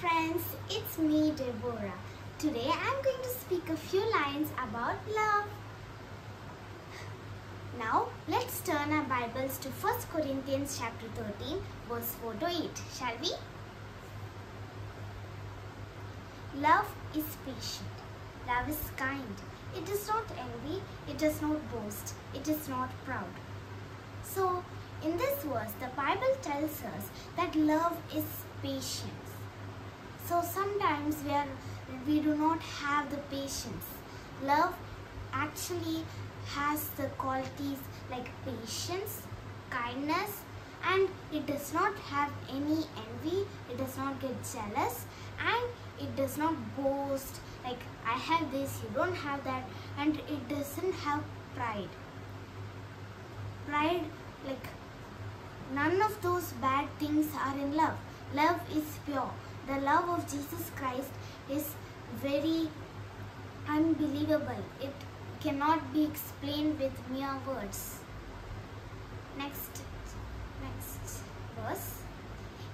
friends, it's me Deborah. Today I'm going to speak a few lines about love. Now let's turn our Bibles to 1 Corinthians chapter 13 verse 4 to 8, shall we? Love is patient. Love is kind. It does not envy. It does not boast. It is not proud. So, in this verse, the Bible tells us that love is patience. So sometimes we are we do not have the patience. Love actually has the qualities like patience, kindness, and it does not have any envy, it does not get jealous, and it does not boast like I have this, you don't have that, and it doesn't have pride. Pride, like none of those bad things are in love. Love is pure. The love of Jesus Christ is very unbelievable. It cannot be explained with mere words. Next, next verse.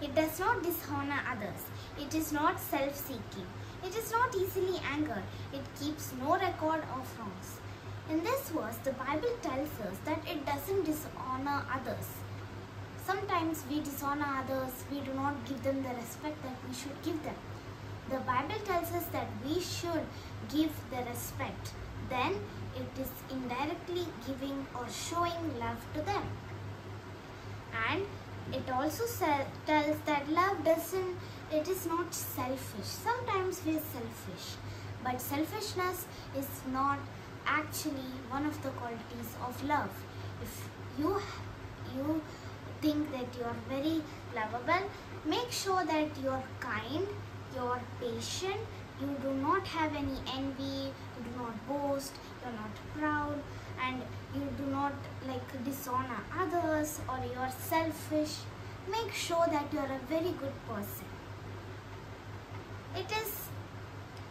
It does not dishonor others. It is not self-seeking. It is not easily angered. It keeps no record of wrongs. In this verse, the Bible tells us that it doesn't dishonor others. Sometimes we dishonor others, we do not give them the respect that we should give them. The Bible tells us that we should give the respect. Then it is indirectly giving or showing love to them. And it also tells that love doesn't, it is not selfish. Sometimes we are selfish. But selfishness is not actually one of the qualities of love. If you, you think that you are very lovable, make sure that you are kind, you are patient, you do not have any envy, you do not boast, you are not proud, and you do not like dishonor others or you are selfish. Make sure that you are a very good person. It is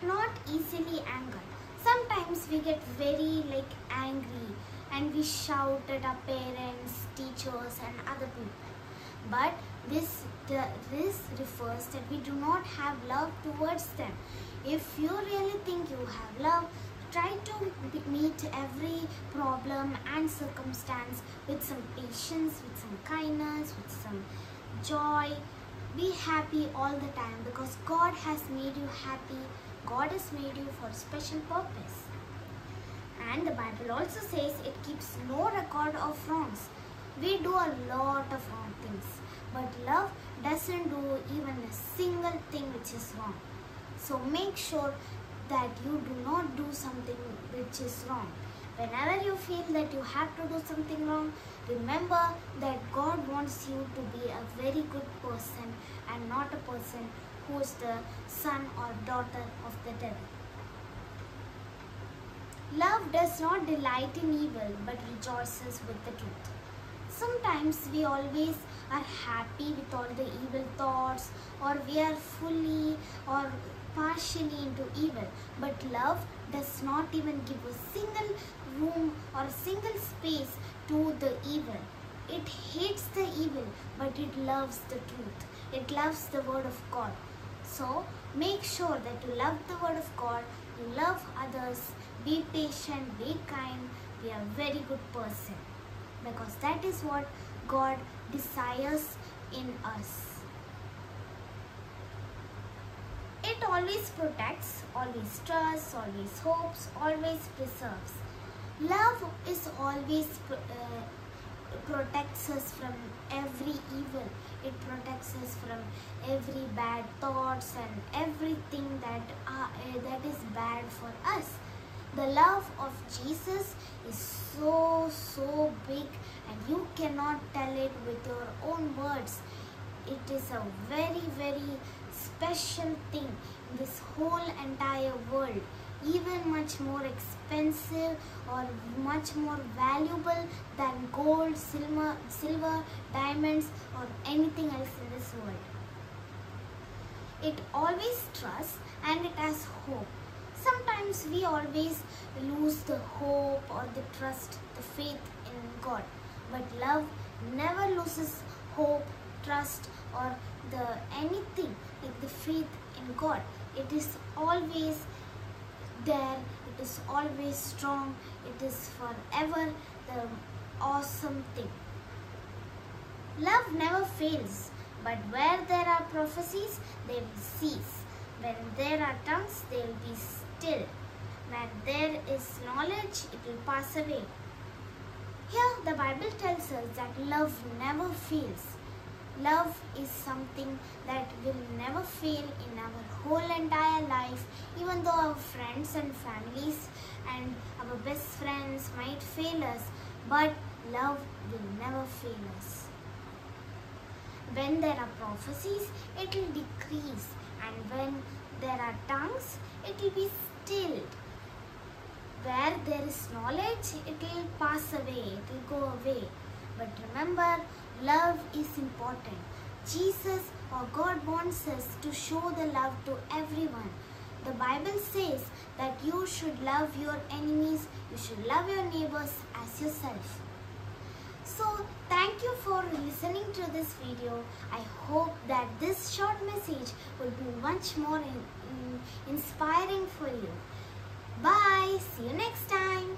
not easily angered. Sometimes we get very like angry and we shout at our parents, teachers and other people. But this, this refers that we do not have love towards them. If you really think you have love, try to meet every problem and circumstance with some patience, with some kindness, with some joy. Be happy all the time because God has made you happy. God has made you for a special purpose. And the Bible also says it keeps no record of wrongs. We do a lot of wrong things, but love doesn't do even a single thing which is wrong. So make sure that you do not do something which is wrong. Whenever you feel that you have to do something wrong, remember that God wants you to be a very good person and not a person who is the son or daughter of the devil. Love does not delight in evil but rejoices with the truth. Sometimes we always are happy with all the evil thoughts or we are fully or partially into evil. But love does not even give a single room or a single space to the evil. It hates the evil but it loves the truth. It loves the word of God. So make sure that you love the word of God, you love others, be patient, be kind, be a very good person. Because that is what God desires in us. It always protects, always trusts, always hopes, always preserves. Love is always uh, protects us from every evil. It protects us from every bad thoughts and everything that uh, that is bad for us. The love of Jesus is so, so big and you cannot tell it with your own words. It is a very, very special thing in this whole entire world. Even much more expensive or much more valuable than gold, silver, silver, diamonds or anything else in this world. It always trusts and it has hope sometimes we always lose the hope or the trust, the faith in God. But love never loses hope, trust or the anything like the faith in God. It is always there. It is always strong. It is forever the awesome thing. Love never fails, but where there are prophecies, they will cease. When there are tongues, they will be still. When there is knowledge, it will pass away. Here, the Bible tells us that love never fails. Love is something that will never fail in our whole entire life, even though our friends and families and our best friends might fail us, but love will never fail us. When there are prophecies, it will decrease, and when there are tongues, it will be stilled. Where there is knowledge, it will pass away, it will go away. But remember, love is important. Jesus or God wants us to show the love to everyone. The Bible says that you should love your enemies, you should love your neighbors as yourself. So, thank you for listening to this video. I hope that this short message will be much more in, in- inspiring for you. Bye. See you next time.